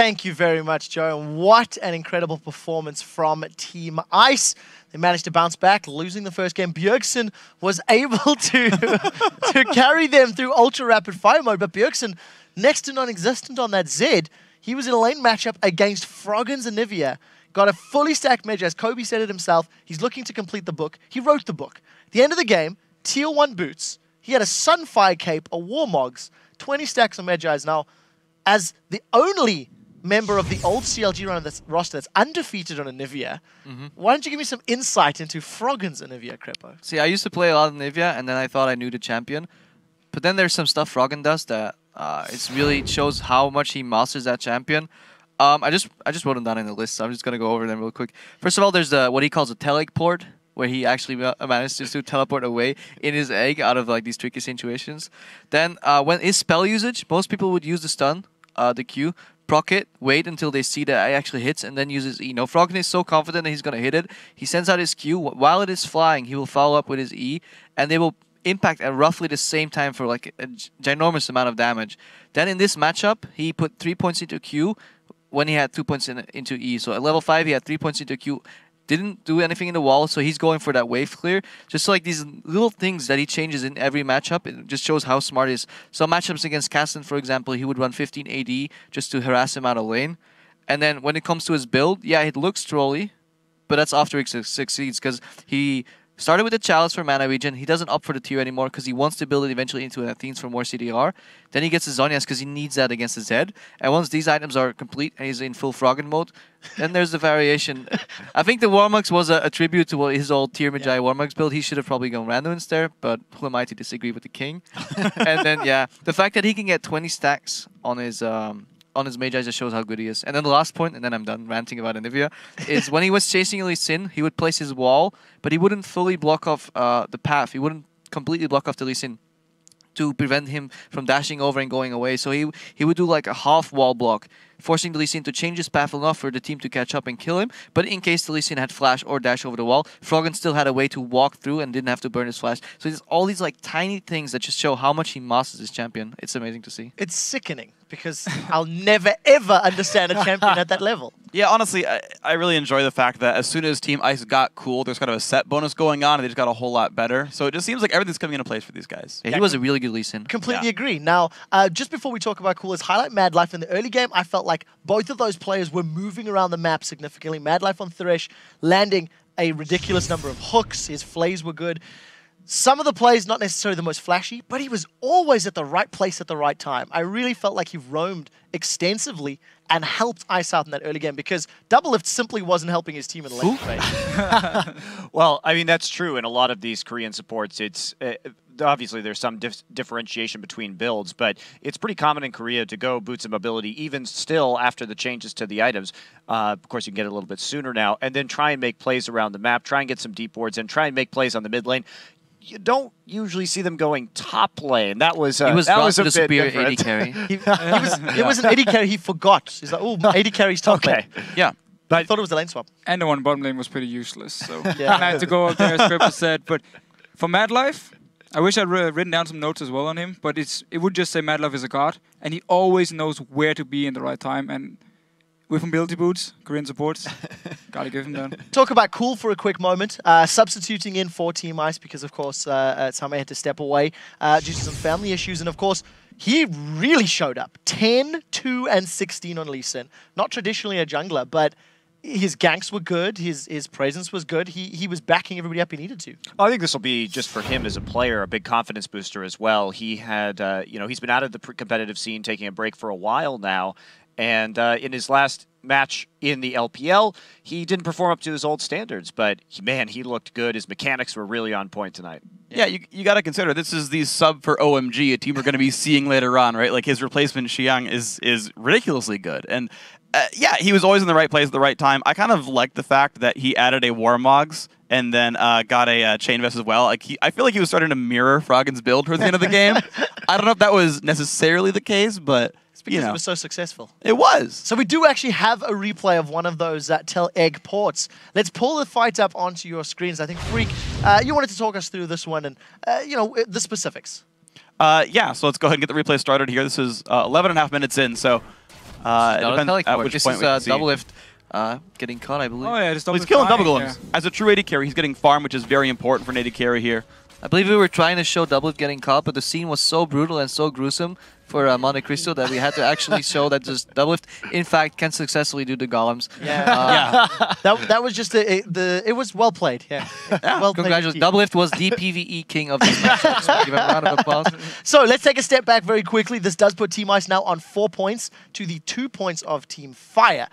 Thank you very much, Joe. What an incredible performance from Team Ice. They managed to bounce back, losing the first game. Bjergsen was able to, to carry them through ultra rapid fire mode, but Bjergsen, next to non existent on that Zed, he was in a lane matchup against Froggens Anivia. Got a fully stacked mage, as Kobe said it himself. He's looking to complete the book. He wrote the book. The end of the game, tier 1 boots. He had a Sunfire cape, a Warmogs, 20 stacks of Mejai's. Now, as the only member of the old CLG run that's roster that's undefeated on Anivia, mm -hmm. why don't you give me some insight into Froggens Anivia, Krepo? See, I used to play a lot of Anivia, and then I thought I knew the champion. But then there's some stuff Froggen does that uh, it's really shows how much he masters that champion. Um, I just I just wrote them down in the list, so I'm just gonna go over them real quick. First of all, there's the what he calls a teleport, where he actually manages to teleport away in his egg out of like these tricky situations. Then uh, when his spell usage, most people would use the stun, uh, the Q, proc it, wait until they see that it actually hits, and then uses E. No, Froggen is so confident that he's gonna hit it. He sends out his Q while it is flying. He will follow up with his E, and they will impact at roughly the same time for like a ginormous amount of damage. Then in this matchup, he put three points into Q, when he had two points in, into E. So at level 5, he had three points into Q. Didn't do anything in the wall, so he's going for that wave clear. Just like these little things that he changes in every matchup, it just shows how smart he is. Some matchups against Caslin, for example, he would run 15 AD just to harass him out of lane. And then when it comes to his build, yeah, it looks trolly, but that's after he succeeds because he Started with the Chalice for Mana Regen. He doesn't opt for the Tear anymore because he wants to build it eventually into an Athene's for more CDR. Then he gets the Zhonya's because he needs that against the Zed. And once these items are complete and he's in full Froggen mode, then there's the variation. I think the Warmogs was a, a tribute to what his old Tear Mejai yeah. Warmogs build. He should have probably gone random instead, but who am I to disagree with the king? and then, yeah, the fact that he can get 20 stacks on his um, on his Mejai just shows how good he is. And then the last point, and then I'm done ranting about Anivia, is when he was chasing Lee Sin, he would place his wall, but he wouldn't fully block off uh, the path. He wouldn't completely block off the Lee Sin to prevent him from dashing over and going away. So he he would do like a half wall block, forcing the Lee to change his path enough for the team to catch up and kill him. But in case the Lee had flash or dash over the wall, Froggen still had a way to walk through and didn't have to burn his flash. So there's all these like tiny things that just show how much he masters his champion. It's amazing to see. It's sickening because I'll never ever understand a champion at that level. Yeah, honestly, I, I really enjoy the fact that as soon as Team Ice got cool, there's kind of a set bonus going on, and they just got a whole lot better. So it just seems like everything's coming into place for these guys. Yeah, he was a really good Lee Sin. Completely yeah. agree. Now, uh, just before we talk about cool, let's highlight Mad Life in the early game. I felt like both of those players were moving around the map significantly. Mad Life on Thresh, landing a ridiculous number of hooks. His flays were good. Some of the plays, not necessarily the most flashy, but he was always at the right place at the right time. I really felt like he roamed extensively and helped Ice out in that early game because Doublelift simply wasn't helping his team in the late phase. well, I mean, that's true. In a lot of these Korean supports, it's uh, obviously there's some dif differentiation between builds, but it's pretty common in Korea to go boots of mobility, even still after the changes to the items. Uh, of course, you can get it a little bit sooner now, and then try and make plays around the map, try and get some deep boards, and try and make plays on the mid lane you don't usually see them going top lane. That was uh, he was that was a bit different. AD carry. he, he was, It was an AD carry. He forgot. He's like, oh, AD carry's top okay. lane. Yeah. But I thought it was the lane swap. And the one bottom lane was pretty useless. So yeah. I had to go up there, as Pepper said. But for Mad Life, I wish I'd written down some notes as well on him. But it's it would just say Mad Life is a god, and he always knows where to be in the right time. And with mobility boots, Korean supports. Gotta give him that. Talk about cool for a quick moment. Uh, substituting in for Team Ice because, of course, uh, uh, Same had to step away uh, due to some family issues. And, of course, he really showed up. 10, 2, and 16 on Lee Sin. Not traditionally a jungler, but his ganks were good. His his presence was good. He he was backing everybody up he needed to. I think this will be just for him as a player a big confidence booster as well. He had uh, you know he's been out of the competitive scene, taking a break for a while now, and uh, in his last match in the LPL, he didn't perform up to his old standards, but he, man, he looked good. His mechanics were really on point tonight. Yeah, you, you got to consider this is the sub for OMG, a team we're going to be seeing later on, right? Like his replacement Xiang is is ridiculously good, and uh, yeah, he was always in the right place at the right time. I kind of like the fact that he added a Warmogs and then uh, got a uh, chain vest as well. Like he, I feel like he was starting to mirror Froggen's build towards the end of the game. I don't know if that was necessarily the case, but it's because you know, it was so successful. It was. So we do actually have a replay of one of those that tell egg ports. Let's pull the fight up onto your screens. I think Freak, uh, you wanted to talk us through this one and uh, you know the specifics. Uh, yeah, so let's go ahead and get the replay started here. This is uh, 11 and a half minutes in, so Uh, it depends at which this point is we uh, can see. double lift uh, getting caught, I believe. Oh yeah, just Well, double he's killing double flying, golems. As a true AD carry, he's getting farm, which is very important for an AD carry here. I believe we were trying to show double lift getting caught, but the scene was so brutal and so gruesome for uh, Monte Cristo that we had to actually show that this double lift, in fact, can successfully do the golems. Yeah. Uh, Yeah. that, that was just a, a- the. It was well played. Yeah. well. Congratulations. indeed. Double lift was the PvE king of this match. So give him a round of applause. So let's take a step back very quickly. This does put Team Ice now on four points to the two points of Team Fire.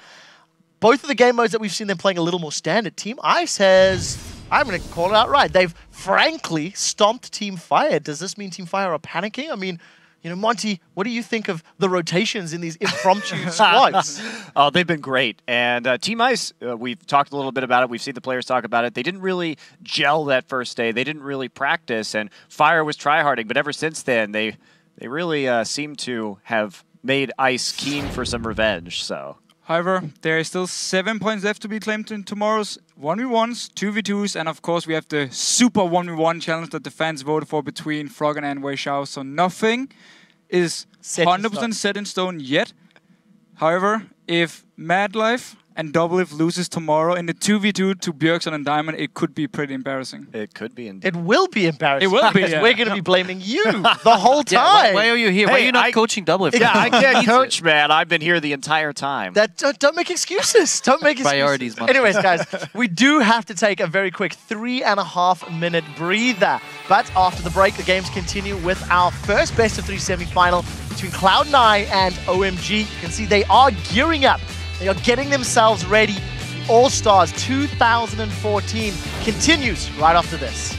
Both of the game modes that we've seen them playing a little more standard. Team Ice has, I'm going to call it out right. They've frankly stomped Team Fire. Does this mean Team Fire are panicking? I mean, you know, Monty, what do you think of the rotations in these impromptu squads? Oh, they've been great. And uh, Team Ice, uh, we've talked a little bit about it. We've seen the players talk about it. They didn't really gel that first day. They didn't really practice, and Fire was tryharding. But ever since then, they they really uh, seem to have made Ice keen for some revenge. So However, there are still seven points left to be claimed in tomorrow's 1v1s, 2v2s, and of course we have the super 1v1 challenge that the fans voted for between Froggen and Wei Xiao. So nothing is 100% set in stone yet. However, if Mad Life and Doublelift loses tomorrow in the 2v2 to Bjergsen and Diamond, it could be pretty embarrassing. it could be indeed. It will be embarrassing. It will be, because yeah. We're going to be blaming you the whole Yeah, why, time. why are you here? why are you not I- coaching double lift? yeah, I can't coach, man. I've been here the entire time. That don't, don't make excuses. Don't make excuses. Priorities, Monty. Anyways, guys, we do have to take a very quick three and a half minute breather. But after the break, the games continue with our first best of three semi-final between Cloud9 and OMG. You can see they are gearing up. They are getting themselves ready. The All Stars 2014 continues right after this.